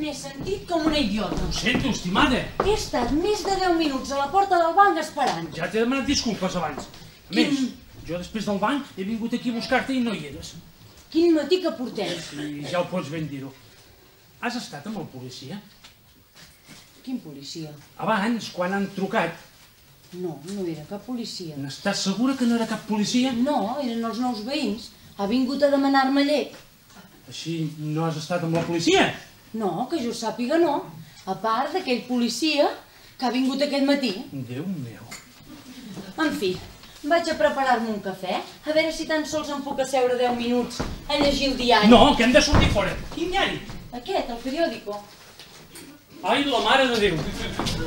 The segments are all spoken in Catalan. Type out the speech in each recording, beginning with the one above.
M'he sentit com una idiota. Ho sento, estimada. He estat més de 10 minuts a la porta del banc esperant. Ja t'he demanat disculpes abans. A més, jo després del banc he vingut aquí a buscar-te i no hi eres. Quin matí que portem. I ja ho pots ben dir-ho. Has estat amb el policia? Quin policia? Abans, quan han trucat, No, no era cap policia. n'estàs segura que no era cap policia? No, eren els nous veïns. Ha vingut a demanar-me llet. Així no has estat amb la policia? No, que jo sàpiga no. A part d'aquell policia que ha vingut aquest matí. Déu meu. En fi, vaig a preparar-me un cafè, a veure si tan sols em puc asseure 10 minuts a llegir el diari. No, que hem de sortir fora. Quin diari? Aquest, el periòdico. Ai, la mare de Déu.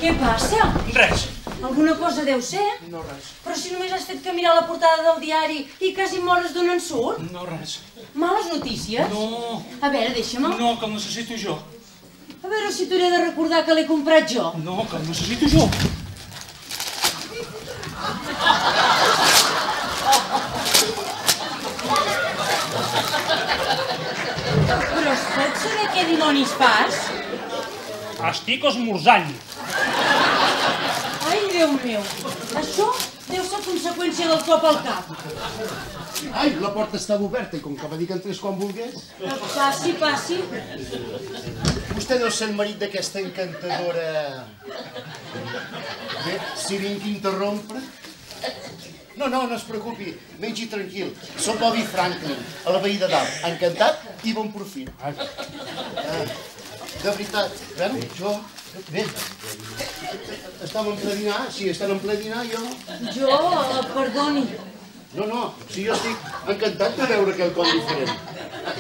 Què passa? Res. Alguna cosa deu ser? No res. Però si només has fet que mirar la portada del diari i quasi mores d'on en surt. No res. Males notícies? No, A veure, deixa'm. no, que el necessito jo. A veure si t'hauré de recordar que l'he comprat jo. No, que el necessito jo. Però es pot saber què dimonis fas? Estic esmorzant. Ai, Déu meu, això deu ser conseqüència del cop al cap. Ai, la porta estava oberta i com que va dir que entrés quan volgués... Passi, passi. Vostè deu ser el marit d'aquesta encantadora... Bé, si vinc a interrompre... No, no, no es preocupi, mengi tranquil. Soc Bobby Franklin, a la veí de dalt. Encantat i bon profit. Ah, de veritat, bueno, jo... Bé, estàvem en ple dinar, sí, estan en ple dinar, jo... Jo, perdoni, No, no, si jo estic encantat de veure quelcom diferent.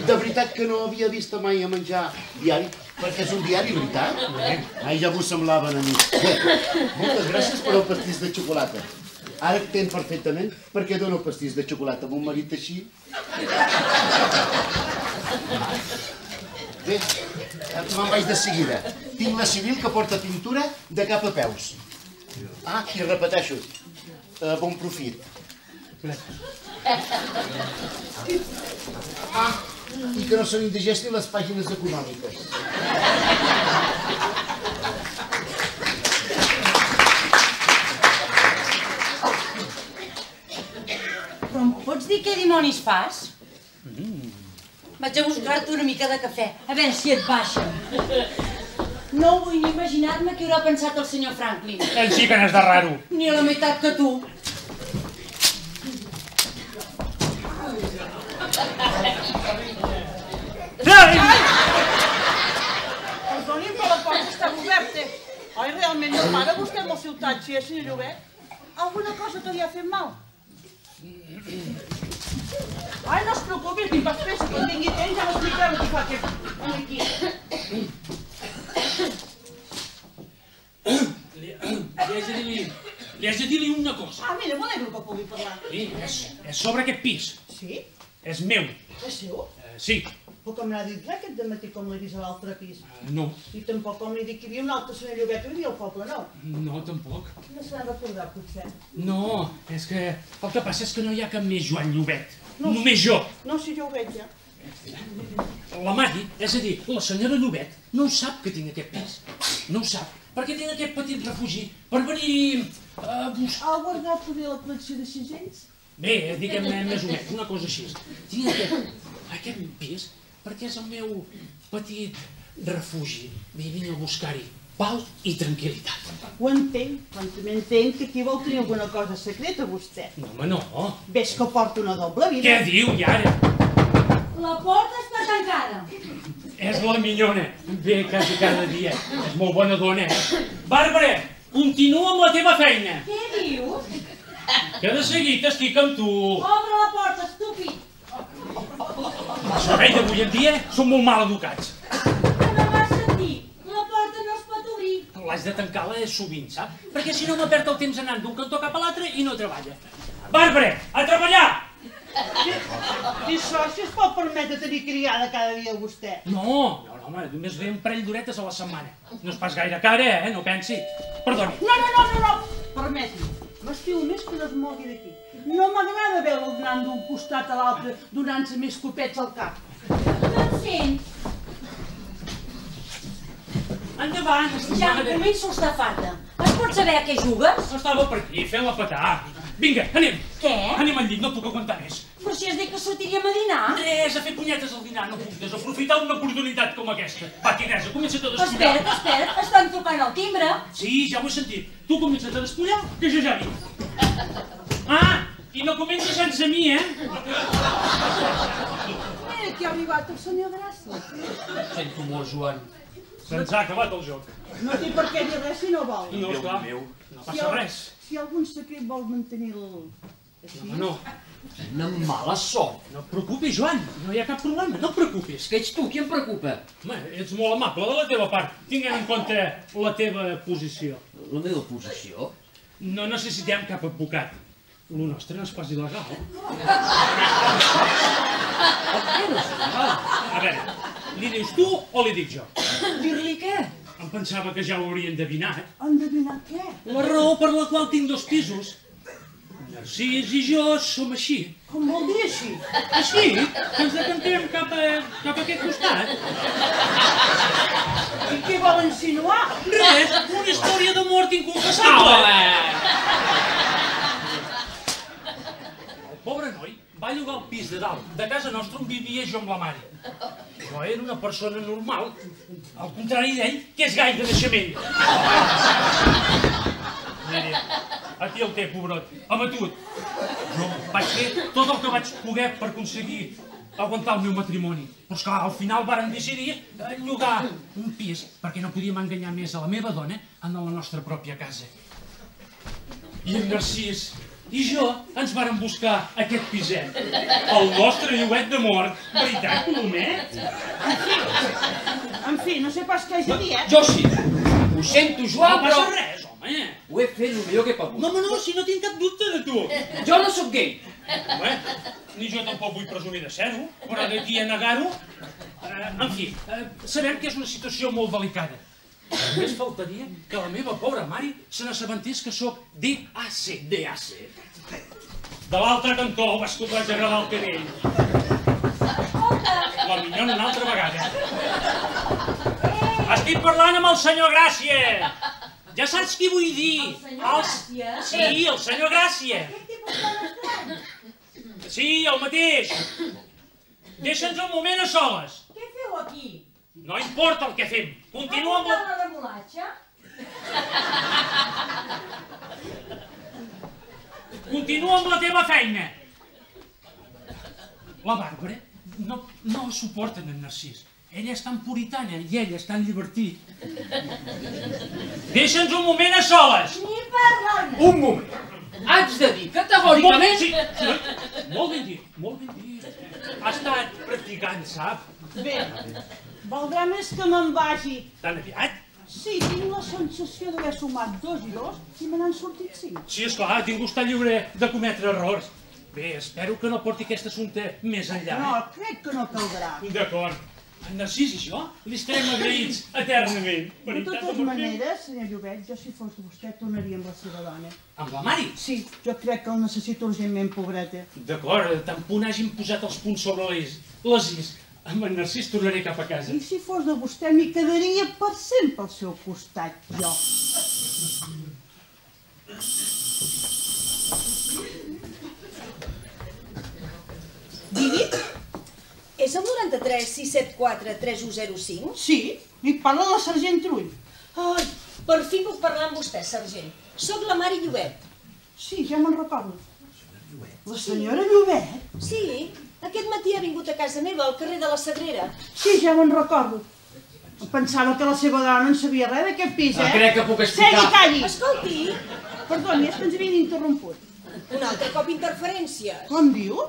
De veritat que no havia vist mai a menjar diari, perquè és un diari, veritat? Ai, ja vos semblaven a mi. Bé, moltes gràcies per el pastís de xocolata. Ara entenc perfectament per què dono pastís de xocolata amb un marit així. Bé, me'n vaig de seguida. Tinc la civil que porta pintura de cap a peus. Ah, i repeteixo, eh, bon profit. Ah, i que no se n'indigestin les pàgines econòmiques. però em pots dir què dimonis fas? Vaig a buscar-te una mica de cafè, a veure si et baixa. No vull ni imaginar-me què haurà pensat el senyor Franklin. Ell sí que n'és de raro. Ni a la meitat que tu. Ai! Perdoni, però la porta està oberta. Oi, realment no para vostè amb la ciutat, si és senyor Llobet? Alguna cosa ha fet mal? Ai, no es preocupi, ni pas pressa, quan tingui temps ja m'explicarem què fa aquest aquí. Li, haig de dir-li... Li haig de dir-li una cosa. Ah, mira, m'alegro que pugui parlar. Sí, és, és sobre aquest pis. Sí? És meu. És seu? Eh, sí. Però com n'ha dit res aquest dematí com l'he vist a l'altre pis. Eh, no. I tampoc com li dic que hi havia un altre senyor Llobet que vivia al poble nou. No, tampoc. No se n'ha recordat, potser. No, és que el que passa és que no hi ha cap més Joan Llobet. No. Només jo. No, si jo ho veig ja. La Mari, és a dir, la senyora Llobet, no sap que tinc aquest pis. No ho sap, perquè tinc aquest petit refugi per venir a buscar... Ha guardat també la col·lecció de cisells? Bé, diguem-ne més o menys, una cosa així. Tinc aquest, aquest pis perquè és el meu petit refugi. Vinc a buscar-hi pau i tranquil·litat. Ho entenc, però també entenc que aquí vol tenir alguna cosa secreta, vostè. No, home, no. Ves que porta una doble vida. Què diu, i ara? La porta està tancada. És la minyona. Ve quasi cada dia. És molt bona dona. Bàrbara, continua amb la teva feina. Què dius? Que de seguit estic amb tu. Obre la porta, estúpid. Els serveis d'avui en dia són molt mal educats. L'haig de tancar-la sovint, sap? Perquè si no me perd el temps anant d'un cantó cap a l'altre i no treballa. Bàrbara, a treballar! I això si es pot permetre tenir criada cada dia vostè. No, no, no, home, només ve un parell d'horetes a la setmana. No és pas gaire cara, eh? No pensi. Perdoni. No, no, no, no, no. Permeti. M'estimo més que no es mogui d'aquí. No m'agrada veure'l anant d'un costat a l'altre donant-se més copets al cap. No et sents? Endavant, Ja començo a estar farta. Es pot saber a què jugues? Estava per aquí, fent-la petar. Vinga, anem. Què? Anem al llit, no puc aguantar més. Però si has dit que sortiríem a dinar. Res, a fer punyetes al dinar, no puc desaprofitar una oportunitat com aquesta. Va, Teresa, comença a despullar. Espera't, espera't, estan tocant el timbre. Sí, ja ho he sentit. Tu comences a despullar, que jo ja vinc. Ah, i no comences sense mi, eh? Mira que ha arribat el senyor Gràcia. Sento molt, Joan. Se'ns ha acabat el joc. No té per què dir res si no vol. No, esclar, no passa res. Si algun secret vol mantenir el... Així, No, Una mala sort. no et preocupis, Joan. No hi ha cap problema, no et preocupis. Que ets tu qui em preocupa. Home, ets molt amable de la teva part, tinguent en compte la teva posició. La meva posició? No necessitem cap advocat. Lo nostre no és pas il·legal. A veure, li dius tu o li dic jo? Dir-li què? Em pensava que ja ho hauria endevinat. Endevinar què? La raó per la qual tinc dos pisos. Narcís i jo som així. Com vol dir així? Així, que ens decantem cap a, cap a aquest costat. I què vol insinuar? Res, una història d'amor inconfessable. El pobre noi va llogar el pis de dalt, de casa nostra on vivia jo amb la mare. Jo era una persona normal, al contrari d'ell, que és gai de naixement. Miri, aquí el té, pobrot, abatut. Jo vaig fer tot el que vaig poder per aconseguir aguantar el meu matrimoni. Però esclar, al final varen decidir llogar un pis perquè no podíem enganyar més a la meva dona en la nostra pròpia casa. I en Narcís i jo ens vàrem buscar aquest piset. El nostre lloguet de mort. Veritat, Colomet? En fi, no sé pas què has de dir, eh? Jo sí. Ho sento, No Joan, passa però res, home. ho he fet el millor que he pogut. No, home, no, si no tinc cap dubte de tu. Jo no sóc gay. Home, ni jo tampoc vull presumir de ser-ho, però d'aquí a negar-ho... Eh, en fi, eh, sabem que és una situació molt delicada. Només faltaria que la meva pobra mare se n'assabentés que sóc DAC. DAC. De l'altre cantó vas tu vaig agradar el canell. La minyona una altra vegada. Estic parlant amb el senyor Gràcia. Ja saps qui vull dir. El senyor Els- Gràcia? Sí, el senyor Gràcia. Sí, el mateix. Deixa'ns un moment a soles. Què feu aquí? No importa el que fem. Continua amb la... la remolatxa? Continua amb la teva feina. La Bàrbara no, no suporten en Narcís. Ella és tan puritana i ell és tan llibertí. Deixa'ns un moment a soles. Ni parlant. Un moment. Haig de dir categòricament... Sí, sí. Molt ben dit, molt ben dit. Ha estat practicant, sap? Bé, valdrà més que me'n vagi. Tan aviat? Sí, tinc la sensació d'haver sumat dos i dos i me n'han sortit cinc. Sí, esclar, tinc estar lliure de cometre errors. Bé, espero que no porti aquest assumpte més enllà. No, crec que no caldrà. D'acord. En Narcís i jo li estarem agraïts eternament. De totes maneres, senyor Llobet, jo si fos vostè tornaria amb la seva dona. Amb la Mari? Sí, jo crec que el necessito urgentment, pobreta. D'acord, tan punt hàgim posat els punts sobre les, les is. Amb en Narcís tornaré cap a casa. I si fos de vostè, m'hi quedaria per sempre al seu costat, jo. Digui, és el 93 674 3105? Sí, li parla la sergent Trull. Ai, per fi puc parlar amb vostè, sergent. Soc la Mari Llobet. Sí, ja me'n recordo. La senyora Llobet? Sí, aquest matí ha vingut a casa meva, al carrer de la Sagrera. Sí, ja me'n recordo. Em pensava que la seva dona no en sabia res d'aquest pis, eh? Ah, crec que puc explicar. Segui, calli! Escolti, Perdoni, és que ens havien interromput. un altre cop interferències. Com diu?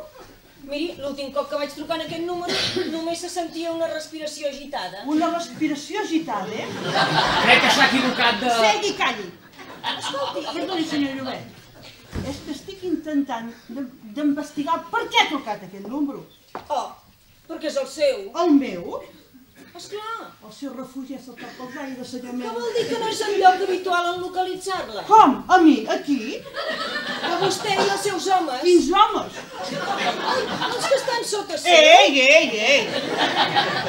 Miri, l'últim cop que vaig trucar en aquest número només se sentia una respiració agitada. Una respiració agitada, eh? Crec que s'ha equivocat de... Segui, calli! Escolti, Perdoni, senyor Llobet. És que estic intentant d'investigar per què ha trucat aquest número. oh, perquè és el seu. El meu? Esclar. El seu refugi és el top dels aires, senyor Què meu. vol dir que no és el lloc habitual en localitzar-la? Com? A mi? Aquí? A vostè i els seus homes? Quins homes? Ai, els que estan sota seu. Ei, ei, ei!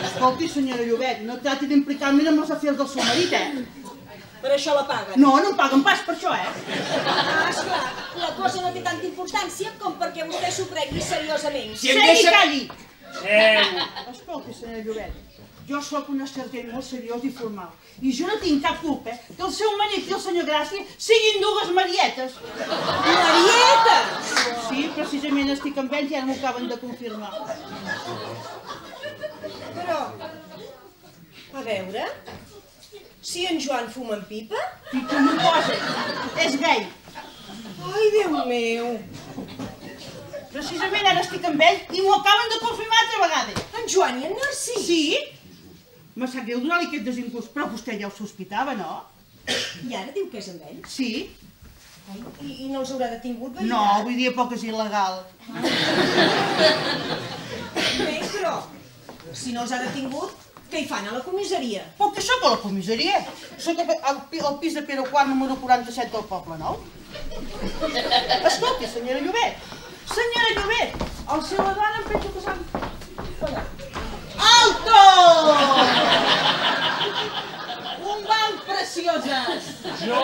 Escolti, senyora Llobet, no trati d'implicar-me en els afers del seu marit, eh? Per això la paguen. No, no em paguen pas per això, eh? Ah, esclar, la cosa no té tanta importància com perquè vostè s'ho pregui seriosament. Si em deixa... calli! Seu! Escolti, senyora Llobet, jo sóc una sergent molt seriós i formal. I jo no tinc cap culpa eh, que el seu marit i el senyor Gràcia siguin dues marietes. Marieta! Sí, precisament estic amb ells i ara m'ho acaben de confirmar. Però, a veure, si en Joan fuma en pipa? I m'ho posa. És gai. Ai, Déu meu! Precisament ara estic amb ell i m'ho acaben de confirmar altra vegada. En Joan i en Narcís? Sí? Me sap greu donar-li aquest desincús, però vostè ja ho sospitava, no? I ara diu que és amb ell? Sí? Ai, i, I no els haurà detingut? No, vull dir poc és il·legal. Bé, però, si no els ha detingut, què hi fan a la comissaria? Però que sóc a la comissaria? Sóc al, al, pi- al pis de Pere IV, número 47 del Poble Nou. Escolti, senyora Llobet. Senyora Llobet, el seu dona em penso que s'han... Alto! Un banc precioses! Jo...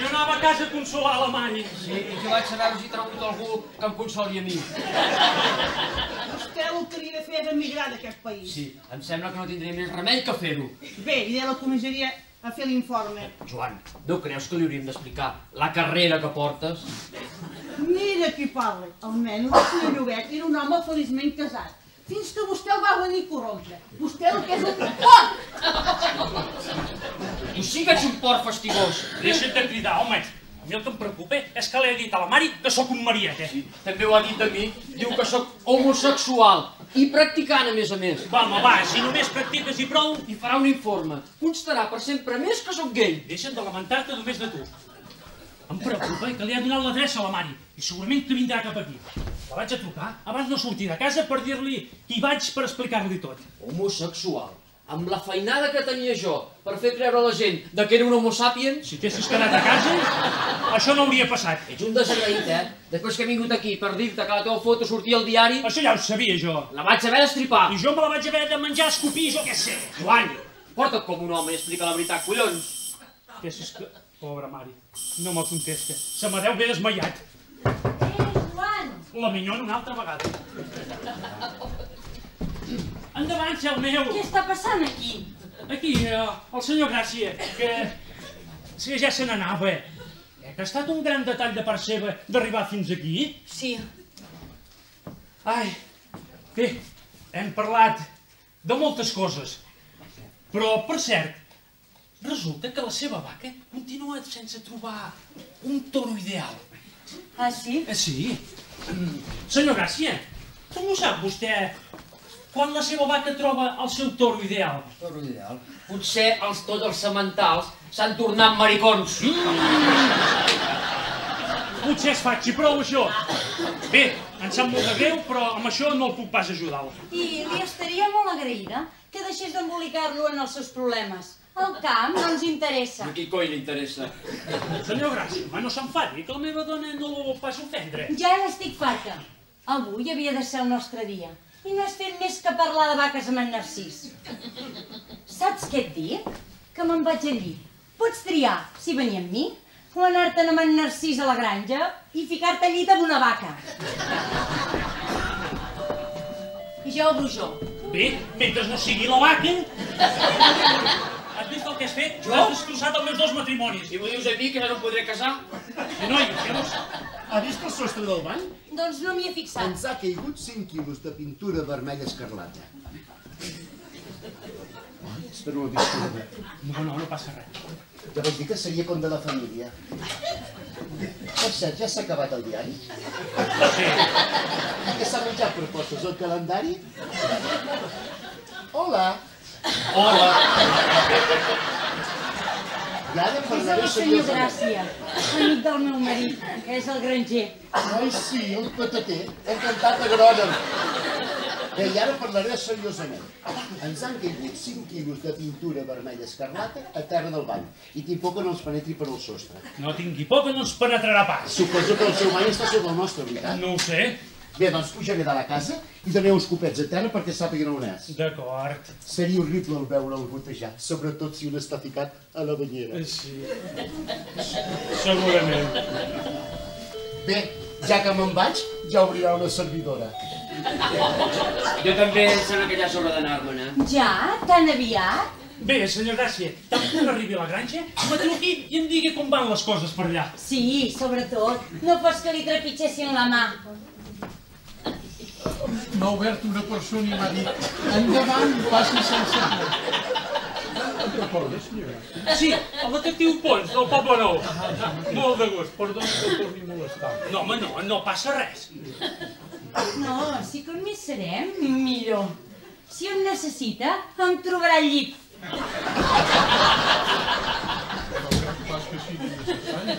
Jo anava a casa a consolar la mare. Sí, jo vaig a si he trobat algú que em consoli a mi. Vostè el que havia de fer és emigrar d'aquest país. Sí, em sembla que no tindria més remei que fer-ho. Bé, iré a la comissaria a fer l'informe. Joan, no creus que li hauríem d'explicar la carrera que portes? Mira qui parla. Almenys el senyor Llobet era un home feliçment casat. Fins que vostè el va venir a corrompre. Vostè el que és un porc! Tu sí que ets un porc fastigós. Deixa't de cridar, home. A mi el que em preocupa és que li he dit a la mare que sóc un marieta. Sí, també ho ha dit de mi. Diu que sóc homosexual i practicant, a més a més. Va, home, va, si només practiques i prou, I farà un informe. Constarà per sempre més que sóc gay. deixa't de lamentar-te només de tu. Em preocupa que li ha donat l'adreça a la mare i segurament que vindrà cap aquí. La vaig a trucar abans no sortir de casa per dir-li qui vaig per explicar-li tot. Homosexual. Amb la feinada que tenia jo per fer creure a la gent de que era un homo sapiens, Si t'haguessis quedat a casa, això no hauria passat. ets un desagraït, eh? Després que he vingut aquí per dir-te que la teva foto sortia al diari, Això ja ho sabia jo. la vaig haver d'estripar. I jo me la vaig haver de menjar, escopir, jo què sé. Joan, porta't com un home i explica la veritat, collons. Que si és que... Pobra mare, no me contesta. Se me deu haver desmaiat. Eh! La minyona una altra vegada. Endavant, cel meu. Què està passant aquí? Aquí, eh, el senyor Gràcia, que, que ja se n'anava. Eh, que ha estat un gran detall de part seva d'arribar fins aquí. Sí. Ai, bé, hem parlat de moltes coses. Però, per cert, resulta que la seva vaca continua sense trobar un toro ideal. Ah, sí? Eh, sí. Mm, Senyor Gràcia, com ho sap vostè quan la seva vaca troba el seu toro ideal? Toro ideal. Potser els, tots els sementals s'han tornat maricons. Potser es faci prou, això. Bé, em sap molt de greu, però amb això no el puc pas ajudar. I li estaria molt agraïda que deixés d'embolicar-lo en els seus problemes. El camp no ens interessa. A qui coi li interessa? Senyor Gràcia, home, no s'enfadi, que la meva dona no la vol pas ofendre. Ja n'estic farta. Avui havia de ser el nostre dia. I no has fet més que parlar de vaques amb en Narcís. Saps què et dic? Que me'n vaig al llit. Pots triar si venir amb mi o anar-te'n amb en Narcís a la granja i ficar-te al llit amb una vaca. I jo obro jo. Bé, mentre no sigui la vaca... Has vist el que has fet? Jo? Has destrossat els meus dos matrimonis. Si m'ho dius a mi, que ja no em podré casar. I noi, què vols? Ha vist el sostre del bany? Doncs no m'hi he fixat. Ens ha caigut 5 quilos de pintura vermella escarlata. Ai, espero no disculpa. No, no, no passa res. Ja vaig dir que seria com de la família. Per cert, ja s'ha acabat el diari? Sí. Que s'ha menjat propostes al calendari? Hola. Hola. Ara És parlaré el senyor seriosament. Gràcia, amic del meu marit, que és el granger. Ai, sí, el patater. Encantat agrònom. Bé, i ara parlaré seriosament. Ens han caigut 5 quilos de pintura vermella escarlata a terra del bany i tinc por que no ens penetri per al sostre. No tingui por que no ens penetrarà pas. Suposo que el seu bany està sobre el nostre, veritat? No ho sé. Bé, doncs pujaré de la casa i doneu uns copets a terra perquè sàpiguen on és. D'acord. Seria horrible el veure'l gotejat, sobretot si un està ficat a la banyera. Sí. Segurament. Bé, ja que me'n vaig, ja obrirà una servidora. Jo també em sembla que ja és hora d'anar-me'n, eh? Ja? Tan aviat? Bé, senyor Gràcia, tan que arribi a la granja, me truqui i em digui com van les coses per allà. Sí, sobretot. No fos que li trepitgessin la mà. M'ha obert una persona i m'ha dit endavant, passi sense por. Recorda, senyora? Sí, el detectiu Pons, del Poble Nou. Molt de gust. Perdoni que el torni a molestar. No, home, no, no passa res. No, sí que on més serem, millor. Si em necessita, em trobarà al llit. Que sigui necessari.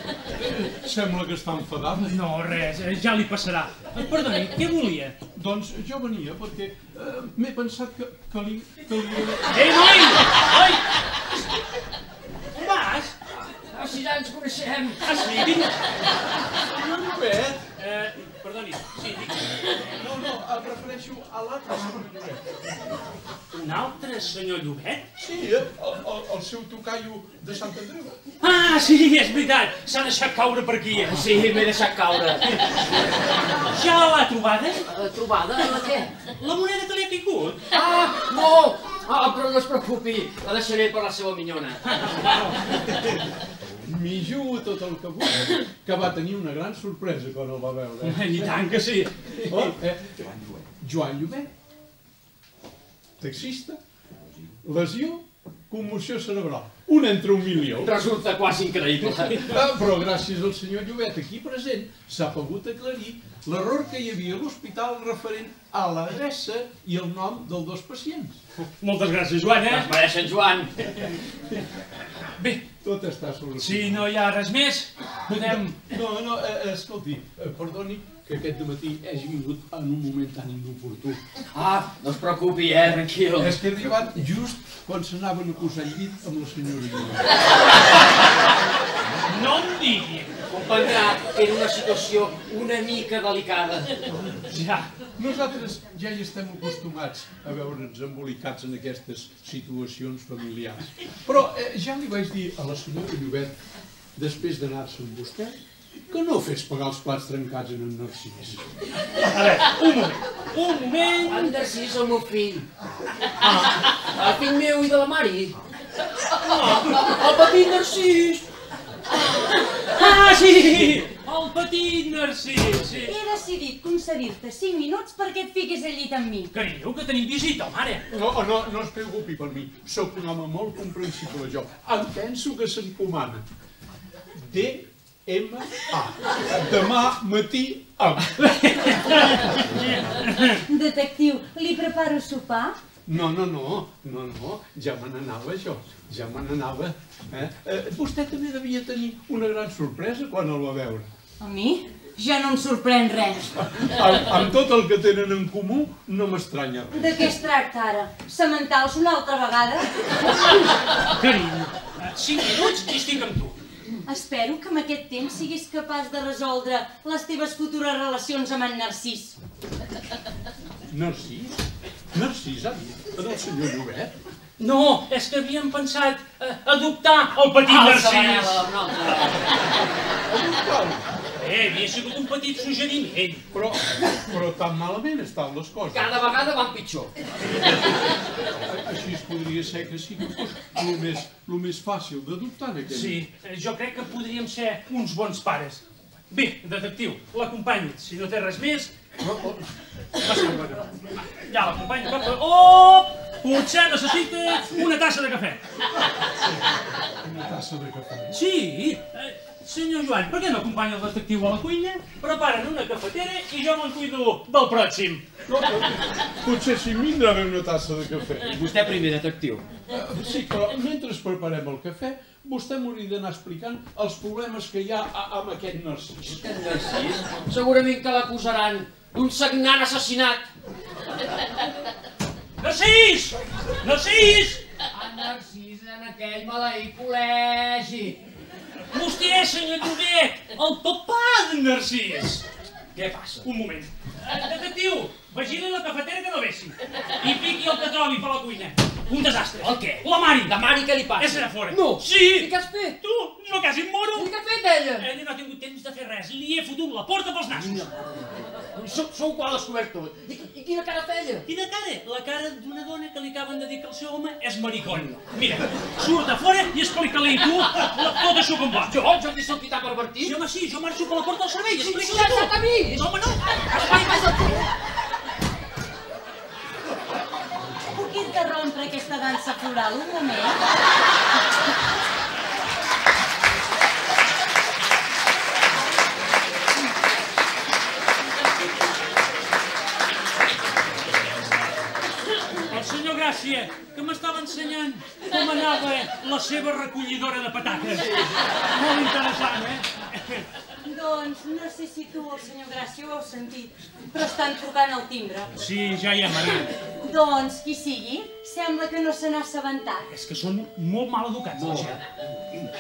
Eh, Sembla que està enfadada. No, res, eh, ja li passarà. Eh, Perdoni, què volia? Doncs jo venia perquè eh, m'he pensat que, que li... Que li... Ei, noi! Oi! On vas? Així ja ens coneixem. Ah, sí, vinga. Senyor Llobet! Eh, perdoni, sí, dic. Refereixo a l'altre senyor Llobet. Un altre senyor Llobet? Sí, eh? el, el, el seu tocaio de Sant Andreu. Ah, sí, és veritat. S'ha deixat caure per aquí. eh? Sí, m'he deixat caure. Ja l'ha trobada? Eh, Trobada? La què? La moneda que li ha caigut? Ah, no! Ah, però no es preocupi, la deixaré per la seva minyona. M'hi jugo tot el que vull, que va tenir una gran sorpresa quan el va veure. I tant que sí. Oh, eh, Joan Llobet, taxista, lesió, commoció cerebral. Un entre un milió. Resulta quasi increïble. Ah, però gràcies al senyor Llobet aquí present s'ha pogut aclarir l'error que hi havia a l'hospital referent a l'adreça i el nom dels dos pacients. Moltes gràcies, Joan, Es eh? mereixen, Joan. Bé, Tot està solucionat. si no hi ha res més, podem... No, no, eh, escolti, eh, perdoni que aquest matí hagi vingut en un moment tan inoportú. Ah, no es preocupi, eh, tranquil. És que he arribat just quan s'anaven a posar llit amb la senyora Llobet. No em digui. Comprendrà que era una situació una mica delicada. Ja. Nosaltres ja hi estem acostumats a veure'ns embolicats en aquestes situacions familiars. Però eh, ja li vaig dir a la senyora Llobet, després d'anar-se amb vostè, que no fes pagar els plats trencats en en Narcís. A veure, un moment. Un moment. En Narcís, el meu fill. Ah, el fill meu i de la Mari. Ah, el petit Narcís. Ah, sí! El petit Narcís, sí. He decidit concedir-te 5 minuts perquè et fiquis al llit amb mi. Carinyo, que tenim visita, mare. No, no, no es preocupi per mi. Sóc un home molt comprensible, jo. Em penso que s'encomana. D-M-A. Demà matí amb. Detectiu, li preparo sopar? No, no, no, no, no, ja me n'anava això, ja me n'anava. Eh? Eh, vostè també devia tenir una gran sorpresa quan el va veure. A mi? Ja no em sorprèn res. Amb, amb tot el que tenen en comú, no m'estranya res. De què es tracta ara? Sementals una altra vegada? Carinyo, eh, cinc minuts i estic amb tu. Espero que amb aquest temps siguis capaç de resoldre les teves futures relacions amb en Narcís. Narcís? Narcís, ha dit? En el senyor Llobet? No, és que havíem pensat eh, adoptar el petit Ah, Narcís. Eh, havia sigut un petit suggeriment. Però, però tan malament estan les coses. Cada vegada van pitjor. Així es podria ser que sí que fos el més, el més fàcil d'adoptar en aquell Sí, eh, jo crec que podríem ser uns bons pares. Bé, detectiu, l'acompanyo. Si no té res més... No, oh. Va, Ja l'acompanyo. Oh! Potser necessita una tassa de cafè. una tassa de cafè. Sí, eh, senyor Joan, per què no acompanya el detectiu a la cuina? Preparen una cafetera i jo me'n cuido del pròxim. No, potser si em vindrà bé una tassa de cafè. Vostè primer, detectiu. Eh, Sí, però mentre preparem el cafè, vostè m'hauria d'anar explicant els problemes que hi ha amb aquest narcís. Aquest Narcís, segurament que l'acusaran d'un sagnant assassinat. Narcís! Narcís! A Narcís en aquell maleït col·legi. Vostè, senyor Llobet, el papà de Narcís. Què passa? Un moment. Detectiu, vigili la cafetera que no vessi. I piqui el que trobi per la cuina. Un desastre. El què? La Mari. La Mari, què li passa? És allà fora. No. Sí. I què has fet? Tu, jo quasi em moro. I què ha fet ella? Ella no ha tingut temps de fer res. Li he fotut la porta pels nassos. Sou, sou quan l'has descobert tot. I, I quina cara feia? Quina cara? La cara d'una dona que li acaben de dir que el seu home és maricón. Mira, surt a fora i explica-li tu la- tot això com va. Jo, jo t'he sentit a pervertit? Sí, home, sí, jo marxo per la porta del servei. Sí, Explica-li sí, tu. a mi. No, home, no. Puc interrompre aquesta dansa floral un moment? El senyor Gràcia, que m'estava ensenyant com anava la seva recollidora de patates. Molt interessant, eh? Doncs no sé si tu o el senyor Gràcia ho heu sentit, però estan trucant al timbre. Sí, ja hi hem anat. Doncs, qui sigui, sembla que no se n'ha assabentat. És que són molt mal educats, la gent.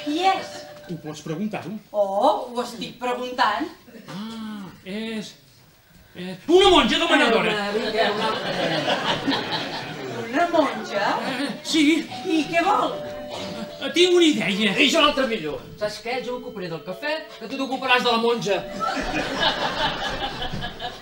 Qui és? Ho pots preguntar-ho? Oh, ho estic preguntant. Ah, és... és... Una monja demanadora. Vinga, una monja? Eh, sí, I què vol? Eh, tinc una idea. I jo l'altre millor. Saps què? Jo m'ocuparé del cafè, que tu t'ocuparàs de la monja.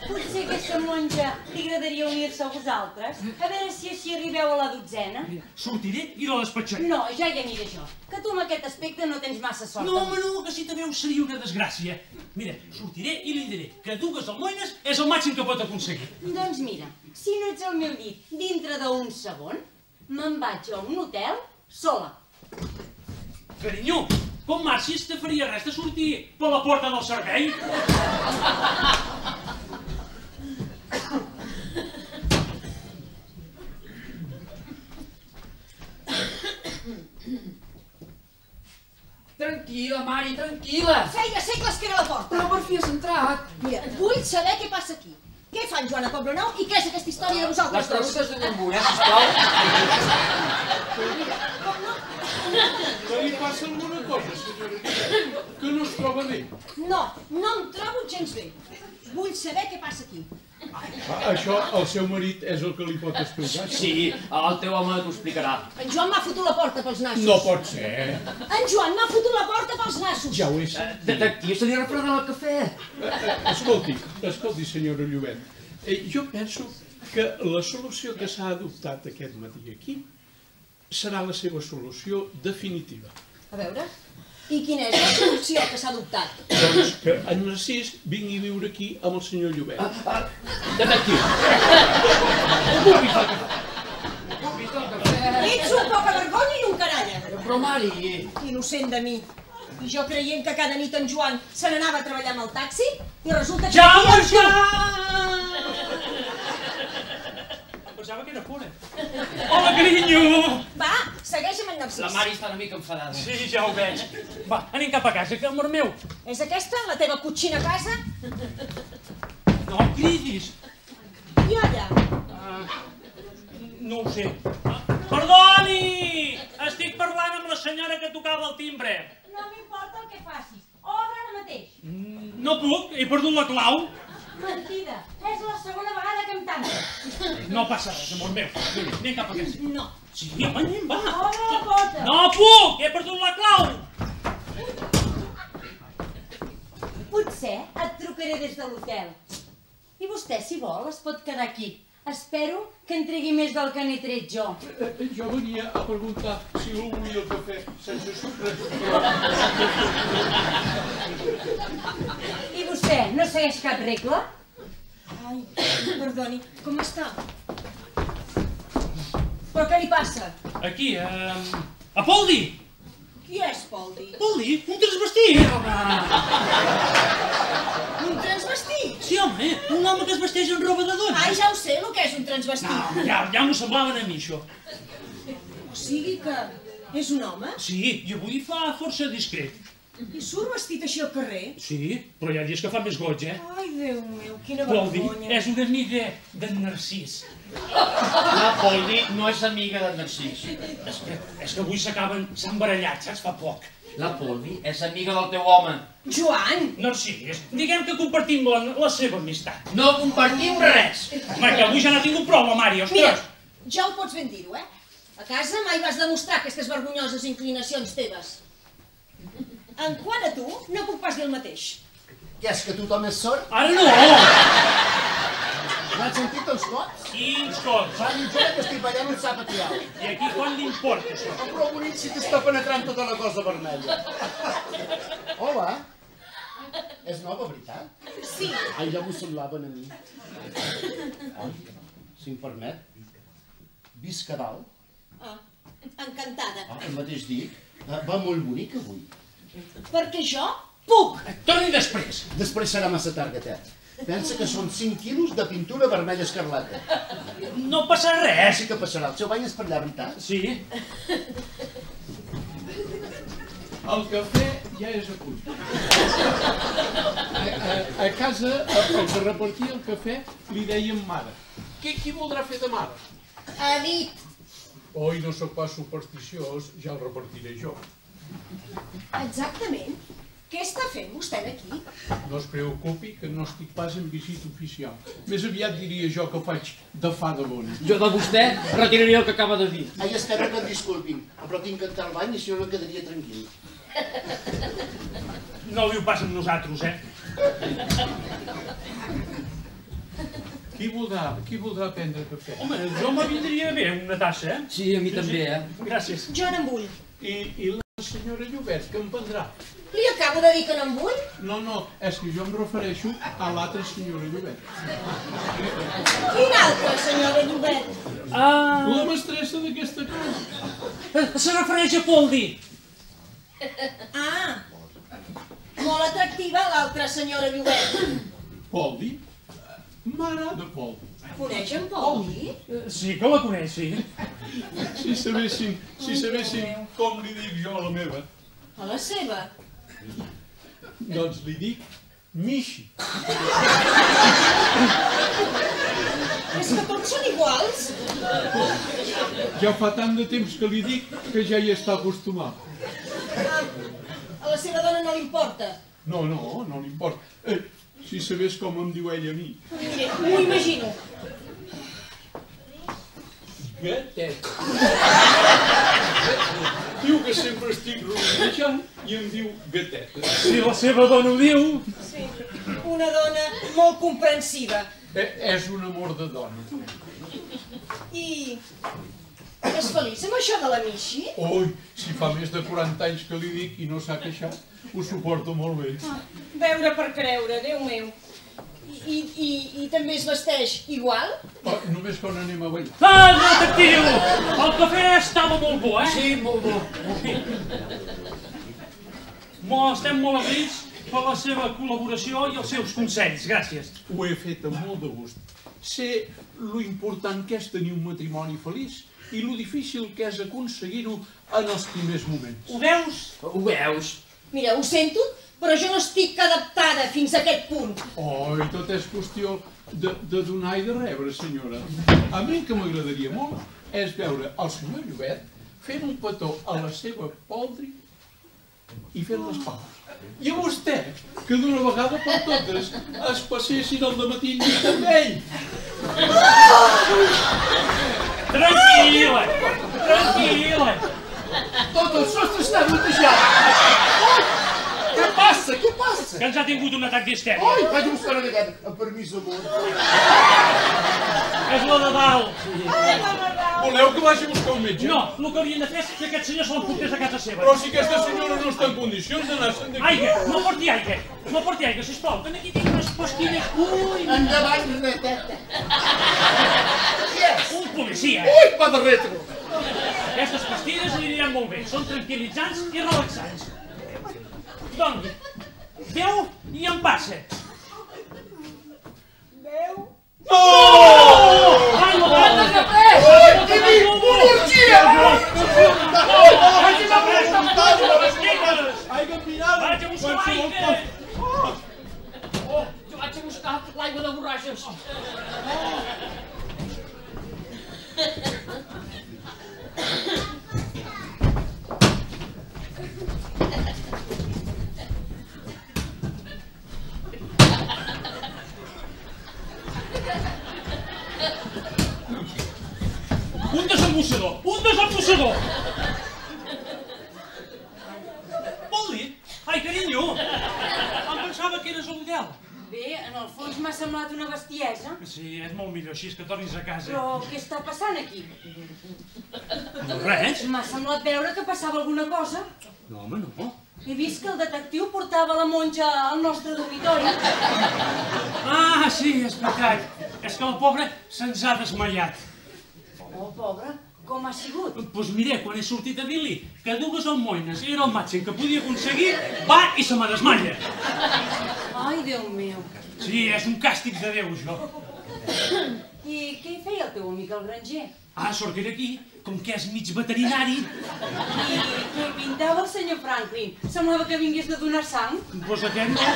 Potser aquesta monja li agradaria unir-se a vosaltres? A veure si així arribeu a la dotzena? Mira, sortiré i la despatxaré. No, ja hi aniré jo. Que tu amb aquest aspecte no tens massa sort. No, home, no, que si te veus seria una desgràcia. Mira, sortiré i li diré que dues almoines és el màxim que pot aconseguir. Doncs mira, si no ets al meu llit dintre d'un segon, me'n vaig a un hotel sola. Carinyo, com marxis te faria res de sortir per la porta del servei? Tranquil·la, Mari, tranquil·la. Feia segles que era a la porta. Però per fi has entrat. Mira, vull saber què passa aquí. Què fa en Joan a Poble Nou i què és aquesta història de Les vosaltres dos? preguntes de ningú, eh, sisplau. Que li passa alguna cosa, senyora? Que no es troba bé. No, no em trobo gens bé. Vull saber què passa aquí. Ah, Això el seu marit és el que li pot explicar. Sí, el teu home t'ho explicarà. En Joan m'ha fotut la porta pels nassos. No pot ser. En Joan m'ha fotut la porta pels nassos. Ja ho és. Detectiu, se li refredarà el cafè. Escolti, escolti, senyora Llobet. Eh, jo penso que la solució que s'ha adoptat aquest matí aquí serà la seva solució definitiva. A veure, i quina és la solució que s'ha adoptat? Doncs que en Narcís vingui a viure aquí amb el senyor Llobet. Detectiu. Ocupis del cafè. Ets un poca vergonya i un canalla. Però, Mari, Innocent de mi. I jo creient que cada nit en Joan se n'anava a treballar amb el taxi i resulta que... Ja tu. Pensava que era fora. Hola, carinyo! Va, segueix amb en Narcís. la Mari està una mica enfadada. Sí, ja ho veig. Va, anem cap a casa, que amor meu. És aquesta la teva cotxina casa? No em cridis. I allà? No ho sé. Perdoni! Estic parlant amb la senyora que tocava el timbre. No m'importa el que facis. Obre ara mateix. No puc, he perdut la clau. Mentida. És la segona vegada que em tanca. No passa res, amor meu. Anem cap a casa. No. Sí, home, anem, va. Obre la porta. No puc, he perdut la clau. Potser et trucaré des de l'hotel. I vostè, si vol, es pot quedar aquí. Espero que en tregui més del que n'he tret jo. Eh, Jo venia a preguntar si vol volia el cafè sense sucre. I vostè, no segueix cap regla? Ai, perdoni, com està? Però què li passa? Aquí, eh, a Poldi. Qui és Poldi? Poldi, un transvestit. Transvestit? Sí, home, un home que es vesteix en roba de dona. Ai, ja ho sé, el que és un transvestit. No, ja, ja m'ho semblaven a mi, això. O sigui que és un home? Sí, i avui fa força discret. I surt vestit així al carrer? Sí, però hi ha dies que fa més goig, eh? Ai, Déu meu, quina Vol dir, vergonya. és una amiga d'en Narcís. La Poldi no és amiga de Narcís. És que, és que avui s'acaben, s'han barallat, saps, fa poc. La Poldi és amiga del teu home. Joan! Narcís, diguem que compartim la, la seva amistat. No compartim res. Home, que avui ja n'ha tingut prou la Mari, Mira, ostres. ja ho pots ben dir-ho, eh? A casa mai vas demostrar aquestes vergonyoses inclinacions teves. En quant a tu, no puc pas dir el mateix. Què és que tothom és sord? Ara no! M'han sentit els cops? Quins cops! Fa mitja hora que estic ballant un sap trial. I aquí quan li importa, això? Però bonic si t'està penetrant tota la cosa vermella. Hola. És nova, veritat? Sí, Ai, ja m'ho semblaven a mi. Si em permet. Visca dalt. ah, encantada. Ah, el mateix dic. Eh, Va molt bonic avui. Perquè jo puc. Torni després. Després serà massa tard, gatet. Pensa que són 5 quilos de pintura vermella escarlata. No passa Eh, res. sí que passarà. El seu bany és per allà, veritat? Sí? El cafè ja és a punt. A, a, a casa, el que repartia el cafè, li dèiem mare. Qui, qui voldrà fer de mare? Ha dit. Oi, no sóc pas supersticiós, ja el repartiré jo. Exactament. Què està fent vostè aquí? No es preocupi que no estic pas en visita oficial. Més aviat diria jo que faig de fada bona. Jo de vostè retiraria el que acaba de dir. Ai, espero que em disculpin, però tinc que entrar al bany i si no, no quedaria tranquil. No viu pas amb nosaltres, eh? Qui voldrà, qui voldrà prendre cafè? Home, jo me vindria bé una tassa, eh? Sí, a mi també, eh? Gràcies. Jo no en vull. I, i la senyora Llobet, que em prendrà? Li acabo de dir que no en vull. No, no, és que jo em refereixo a l'altra senyora Llobet. Quina altra, senyora Llobet? Ah, La mestressa d'aquesta casa. se refereix a Poldi. Ah, molt atractiva l'altra senyora Llobet. Poldi? M'agrada Poldi. Coneix en Pauli? Sí que la coneix, sí. Si sabessin, si sabessin com li dic jo a la meva, A la seva. Doncs li dic Michi. És que tots són iguals. Ja fa tant de temps que li dic que ja hi està acostumat. Ah, a la seva dona no li importa. No, no, no li importa. Eh, si sabés com em diu ella a mi. M'ho imagino. Gatet. Diu que sempre estic ronejant i em diu gateta. Si la seva dona ho diu... Sí, una dona molt comprensiva. Eh, és un amor de dona. I és feliç amb això de la Michi? Ui, si fa més de 40 anys que li dic i no s'ha queixat, ho suporto molt bé. Veure per creure, Déu meu. I, i, i també es vesteix igual? Oh, només quan anem a ballar. Ah, detectiu! El cafè estava molt bo, eh? Sí, molt bo. Molt, estem molt agraïts per la seva col·laboració i els seus consells. Gràcies. Ho he fet amb molt de gust. Sé lo important que és tenir un matrimoni feliç i lo difícil que és aconseguir-ho en els primers moments. Ho veus? Ho veus? Mira, ho sento, però jo no estic adaptada fins a aquest punt. Oh, i tot és qüestió de, de donar i de rebre, senyora. A mi que m'agradaria molt és veure el senyor Llobet fent un petó a la seva poldri i fent les pales. I a vostè, que d'una vegada per totes es passessin el dematí llit amb ell. Tranquil·la! Tranquil·la! Tot el sostre està netejat! Què passa? Què passa? Que ens ha tingut un atac d'histèria. Ai, vaig a buscar una miqueta. Amb permís, amor. És la de dalt. Voleu que vagi a buscar un metge? No, el que haurien de fer és que aquest senyor se l'emportés a casa seva. Però si aquesta senyora no està en condicions d'anar-se'n d'aquí... Aigua, no porti aigua. No porti aigua, sisplau. Que aquí tinc unes pastilles. Ui, Endavant, reteta. Qui és? un policia. Ui, pa de retro. Aquestes pastilles li aniran molt bé. Són tranquil·litzants i relaxants. Donde? Deu e ampassa. Deu. Oh! Eu vaig a buscar l'aigua de borratxes. Oh. millor així que tornis a casa. Però què està passant aquí? No res. M'ha semblat veure que passava alguna cosa. No, home, no. He vist que el detectiu portava la monja al nostre dormitori. Ah, sí, és veritat. És que el pobre se'ns ha desmaiat. Oh, pobre, com ha sigut? Doncs pues mira, quan he sortit a dir-li que dues almoines era el màxim que podia aconseguir, va i se me desmaia. Ai, Déu meu. Sí, és un càstig de Déu, això. I què hi feia el teu amic el granger? Ah, sort que era aquí, com que és mig veterinari, I què pintava el senyor Franklin? Semblava que vingués de donar sang. doncs aquest no...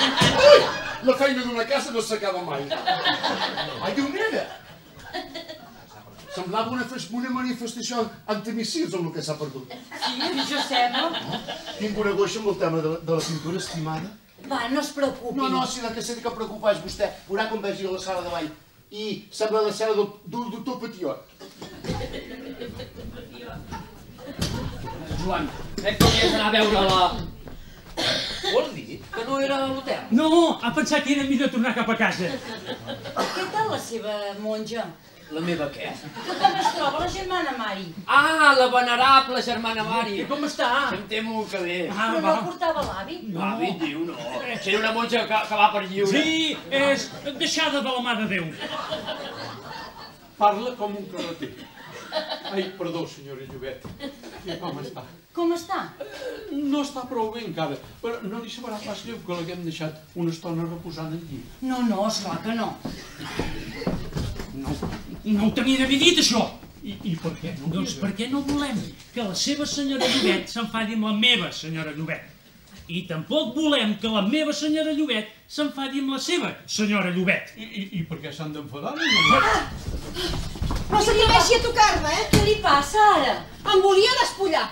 La feina d'una casa no s'acaba mai. Ai, Déu meu! Semblava una, una manifestació antimissils amb el que s'ha perdut. Sí, això sembla. Tinc una goixa amb el tema de, de la pintura estimada. Va, no es preocupi. No, no, si la que s'ha de preocupar és vostè. Veurà com vegi a la sala de ball. I sembla la sala del, del doctor Petiot. Joan, crec que hauries d'anar a veure la... Vols dir que no era a l'hotel? No, ha pensat que era millor tornar cap a casa. Què tal la seva monja? La meva què? Que com es troba la germana Mari? Ah, la venerable germana Mari. I com està? Em temo que bé. Ah, Però va. no portava l'hàbit? Avi, diu, no. Seré una monja que, que va per lliure. Sí, és deixada de la mà de Déu. Parla com un carreter. Ai, perdó, senyora Llobet. I com està? Com està? No està prou bé encara, però no li sabrà pas greu que l'haguem deixat una estona reposant al llit. No, no, esclar que no. No, no ho tenia d'haver dit, això. I, I per què? No Doncs perquè no volem que la seva senyora Llobet s'enfadi amb la meva senyora Llobet. I tampoc volem que la meva senyora Llobet s'enfadi amb la seva senyora Llobet. I, i, i per què s'han d'enfadar? No? No s'atreveixi a tocar-me, eh? Què li passa ara? Em volia despullar.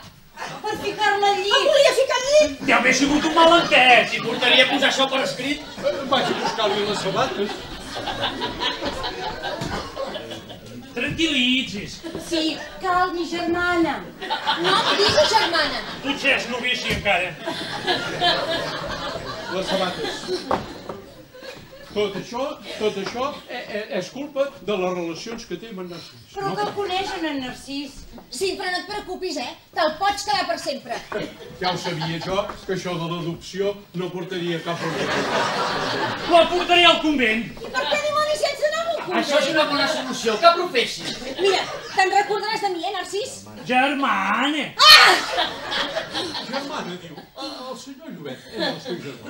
Per ficar-me al Em llit. volia ficar al llit. Deu haver sigut un malentès. Si portaria a posar això per escrit, Eh, Vaig a buscar-li les sabates. Tranquil·litzis. Sí, calmi, germana. No em digui germana. Potser és novici encara. Les sabates. Tot això, tot això és culpa de les relacions que té amb en Narcís. Però que el coneixen, en Narcís. Sí, però no et preocupis, eh? Te'l pots quedar per sempre. Ja ho sabia jo, que això de l'adopció no portaria cap problema. La portaré al convent. I per què dimonis ets això és una bona solució. Que professis. Mira, te'n recordaràs de mi, eh, Narcís? Germana. Germana, diu, "Ah, el senyor Llobet és el seu germà.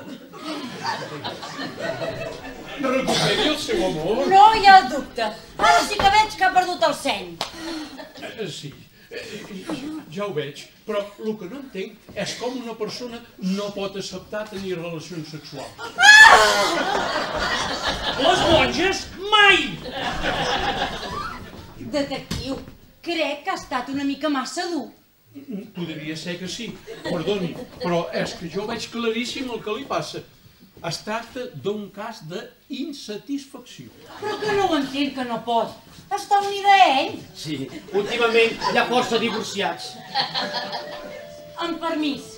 Recuperi el seu amor. No hi ha dubte. Ara sí que veig que ha perdut el seny. Eh, Sí, eh, ja ho veig, però el que no entenc és com una persona no pot acceptar tenir relacions sexuals. Les monges, mai. Detectiu, crec que ha estat una mica massa dur. Podria ser que sí, perdoni, però és que jo veig claríssim el que li passa. Es tracta d'un cas d'insatisfacció. Però que no ho entenc, que no pot. Està unida a ell. Sí, últimament hi ha força divorciats. Amb permís.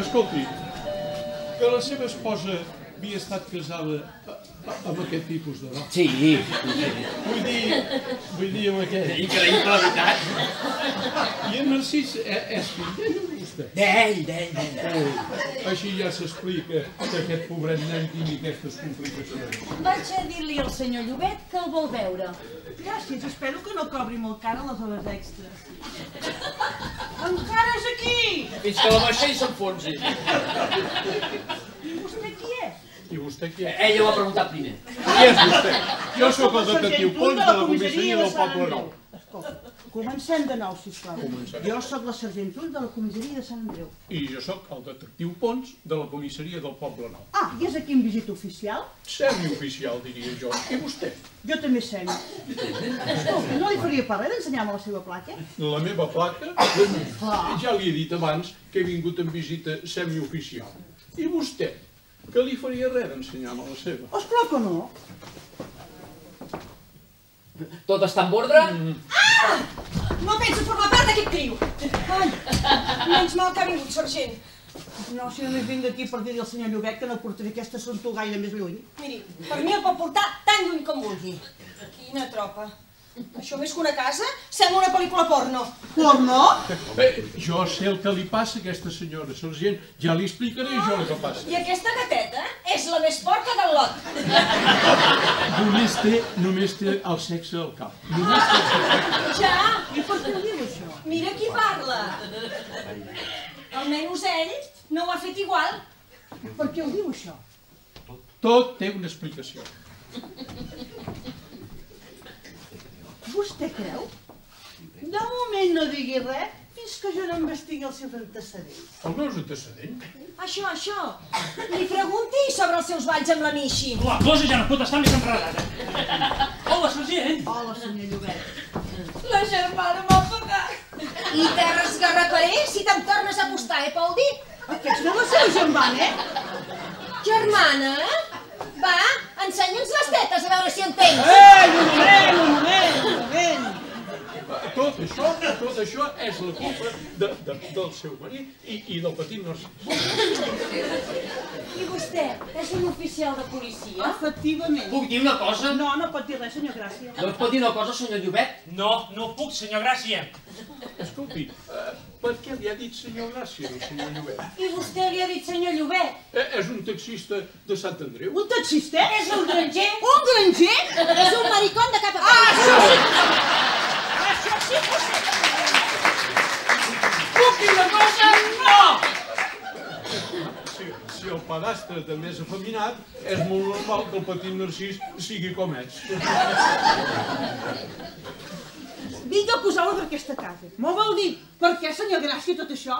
Escolti, que la seva esposa havia estat casada amb aquest tipus de dona. Sí, Vull dir, vull dir amb aquest. increïble, veritat. I en Narcís és, és fill d'ell o vostè? D'ell, d'ell, d'ell. Així ja s'explica que aquest pobret nen tingui aquestes complicacions. Vaig a dir-li al senyor Llobet que el vol veure. Gràcies, espero que no cobri molt cara les hores extres. Encara és aquí! Fins que la vaixell s'enfonsi. I vostè qui és? I vostè qui és? Ella ho va preguntar primer. Qui és vostè? Jo sóc el detectiu Pons de la comissaria del Poble. Nou. Escolta, Comencem de nou, sisplau. Jo sóc la sergent Tull de la comissaria de Sant Andreu. I jo sóc el detectiu Pons de la comissaria del Poble Nou. Ah, i és aquí en visita oficial? Semi-oficial, diria jo. I vostè? Jo també sent. Escolta, no li faria res d'ensenyar-me la seva placa? La meva placa, ja li he dit abans que he vingut en visita semi-oficial. I vostè? Que li faria res d'ensenyar-me la seva? Oh, esclar que no. Tot està en ordre? No penso formar part d'aquest trio. Ai, menys mal que ha vingut, sergent. No, si només vinc aquí per dir-li al senyor Llobet que no portaré aquest assumpte gaire més lluny. Miri, per mi el pot portar tan lluny com vulgui. Quina tropa. Això més que una casa sembla una pel·lícula porno. Porno? Bé, jo sé el que li passa a aquesta senyora sergent. Ja li explicaré jo el que passa. I aquesta gateta és la més porca del lot. Només té, només té el sexe al cap. Només té el sexe. Ja, I per què diu, això? mira qui parla. Almenys ell no ho ha fet igual. Per què ho diu, això? Tot té una explicació. Vostè creu? De moment no digui res fins que jo no investigui els seus antecedents. Els meus antecedents? Això, això. Li pregunti sobre els seus balls amb la Michi. La cosa ja no pot estar més enredada. Hola, sergent! Hola, senyor Llobet. La germana m'ha pagat. I te resgarraparé si te'n tornes a apostar, eh, Paudi? Aquesta és la seva germana, eh? Germana? Va, ensenya'ns les tetes a veure si en tens. Ei, un moment, un moment, un moment. Tot això, tot això és la culpa de, de, del seu marit i, i del petit Narcís. I vostè, és un oficial de policia? Efectivament. Puc dir una cosa? No, no pot dir res, senyor Gràcia. No es pot dir una cosa, senyor Llobet? No, no puc, senyor Gràcia. Escolti, eh, per què li ha dit senyor Gràcia al senyor Llobet? I vostè li ha dit senyor Llobet? Eh, és un taxista de Sant Andreu? Un taxista? És un granger? Un granger? És un maricón de cap a cap. Puc dir una cosa? No! Si, si el padastre també és afeminat, és molt normal que el petit Narcís sigui com és. Vinga a posar ordre a aquesta casa. M'ho vol dir? Per què, senyor Gràcia, tot això?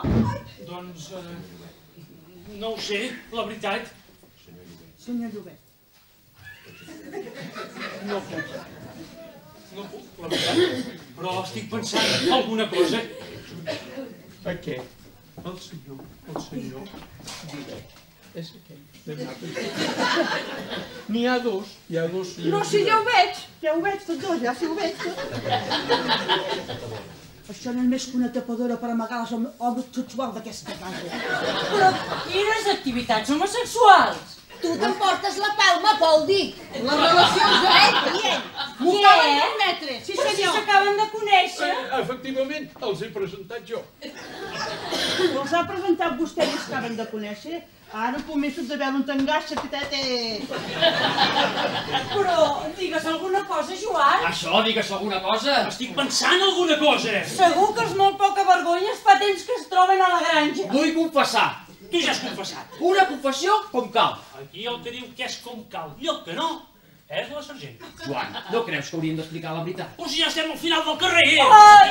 Doncs, eh, no ho sé, la veritat. Senyor Llobet. No puc. No puc, la veritat. Però estic pensant alguna cosa. Aquest, el senyor, el senyor Llobet, és aquell de. N'hi ha dos, hi ha dos senyors No, si ja ho veig. Ja ho veig, tots dos, ja, si ho veig. Això no és més que una tapadora per amagar les homes sexuals d'aquesta casa. Però quines activitats homosexuals? Tu t'emportes la palma, Paudi. Les relacions d'ell i ell. M'ho acaben de permetre. Sí, Però si senyor. s'acaben de conèixer. Eh, efectivament, els he presentat jo. Els ha presentat vostè i els acaben de conèixer. Ara començo de veure un té... té- Però digues alguna cosa, Joan. Això, digues alguna cosa. Estic pensant alguna cosa. Segur que és molt poca vergonya, fa temps que es troben a la granja. Vull confessar. Tu ja has confessat. Una confessió com cal. Aquí el que diu que és com cal i el que no és la sergent. Joan, no creus que hauríem d'explicar la veritat? Però si ja estem al final del carrer. Ai!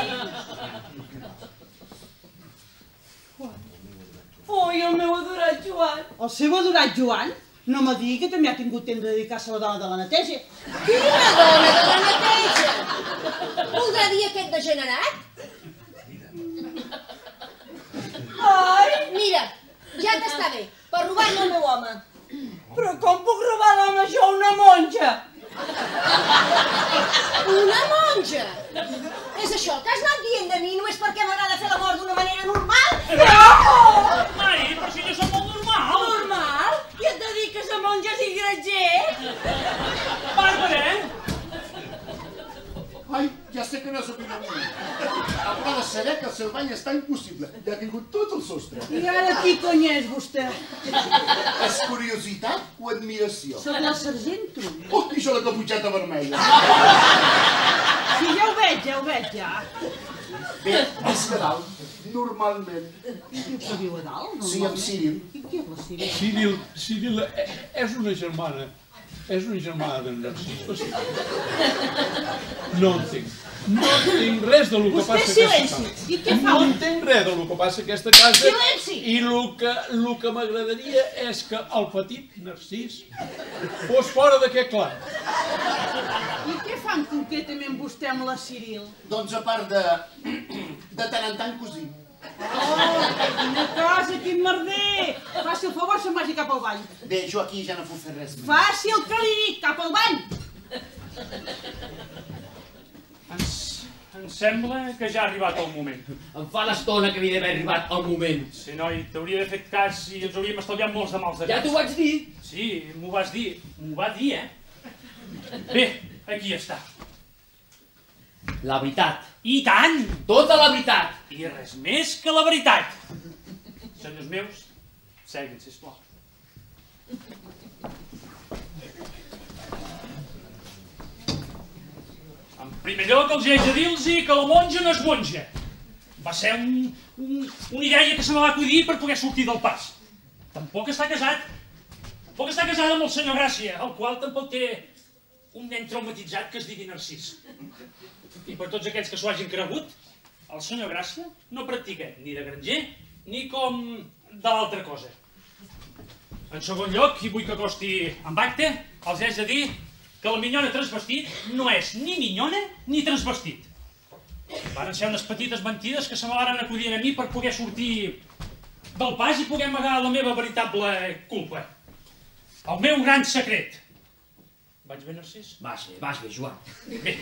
Ui, el meu adorat Joan. El seu adorat Joan no me digui que també ha tingut temps de dedicar-se a la dona de la neteja. Quina dona de la neteja. Voldrà dir aquest degenerat? Ai, Mira, ja t'està bé, per robar-me el meu home. però com puc robar l'home jo a una monja? Una monja! És això que has anat dient de mi només perquè m'agrada fer l'amor d'una manera normal? No! Mari, però si jo som molt normal. Normal? I et dediques a monges i granger? Bàrbara, eh? Ai, ja sé que no és opinió meva. Haurà de saber que el seu bany està impossible. Ja ha tingut tot el sostre. I ara qui cony és vostè? És curiositat o admiració? Soc la sergent Trull. Oh, i jo la caputxeta vermella. Sí, ja ho veig, ja ho veig, ja. Bé, és que dalt, normalment. Que viu a dalt? Sí, amb Cyril. I qui és la Cyril? Cyril, Cyril eh, és una germana, és una germana d'en Narcís. O sigui, no entenc. No entenc res del que passa a aquesta casa. I què fa? No entenc res del que passa a aquesta casa. Silenci. I el que, el que m'agradaria és que el petit Narcís fos fora d'aquest clan. I què fan concretament vostè amb la Ciril? Doncs a part de... de tant en tant cosir. Oh, quina cosa, quin merder! Faci el favor, se'n vagi cap al bany. Bé, jo aquí ja no puc fer res més. Faci el que li dic, cap al bany! Ens, ens sembla que ja ha arribat el moment. Em fa l'estona que havia d'haver arribat el moment. Sí, noi, t'hauria d'haver fet cas i ens hauríem estalviat molts de mals de Ja t'ho vaig dir. Sí, m'ho vas dir. M'ho va dir, eh? Bé, aquí està. La veritat. I tant! Tota la veritat. I res més que la veritat. Senyors meus, seguin, sisplau. En primer lloc, els haig de dir-los que la monja no és monja. Va ser un, un, una idea que se me va acudir per poder sortir del pas. Tampoc està casat. Tampoc està casada amb el senyor Gràcia, el qual tampoc té un nen traumatitzat que es digui Narcís. I per tots aquells que s'ho hagin cregut, el senyor Gràcia no practica ni de granger ni com de l'altra cosa. En segon lloc, i vull que costi amb acte, els haig de dir que la minyona transvestit no és ni minyona ni transvestit. Varen ser unes petites mentides que se me varen acudir a mi per poder sortir del pas i poder amagar la meva veritable culpa. El meu gran secret. Vaig bé, Narcís? Vas bé, vas bé, Joan. Bé,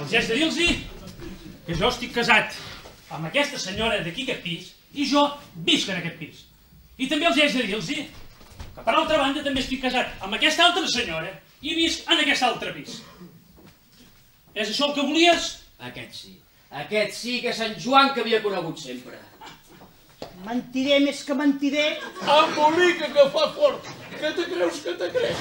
els haig de dir-los que jo estic casat amb aquesta senyora d'aquí aquest pis i jo visc en aquest pis. I també els haig de dir-los que per altra banda també estic casat amb aquesta altra senyora i visc en aquest altre pis. És això el que volies? Aquest sí. Aquest sí que és Sant Joan que havia conegut sempre. Mentiré més que mentiré. Embolica que fa fort. Que te creus que te creus?